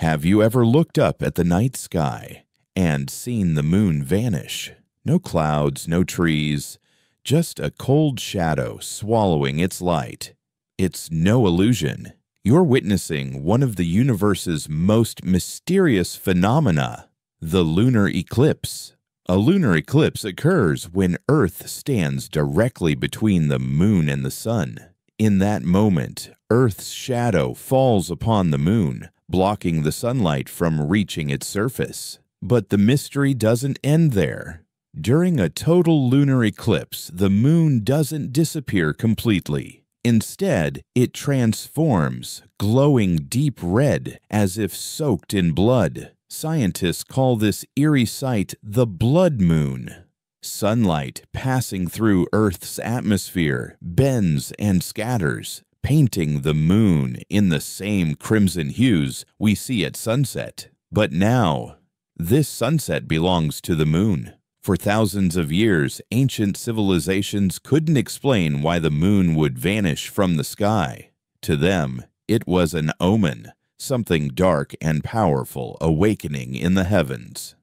Have you ever looked up at the night sky and seen the moon vanish? No clouds, no trees, just a cold shadow swallowing its light. It's no illusion. You're witnessing one of the universe's most mysterious phenomena the lunar eclipse. A lunar eclipse occurs when Earth stands directly between the moon and the sun. In that moment, Earth's shadow falls upon the moon, blocking the sunlight from reaching its surface. But the mystery doesn't end there. During a total lunar eclipse, the moon doesn't disappear completely. Instead, it transforms, glowing deep red as if soaked in blood. Scientists call this eerie sight the blood moon. Sunlight passing through Earth's atmosphere bends and scatters, painting the moon in the same crimson hues we see at sunset. But now, this sunset belongs to the moon. For thousands of years, ancient civilizations couldn't explain why the moon would vanish from the sky. To them, it was an omen something dark and powerful awakening in the heavens.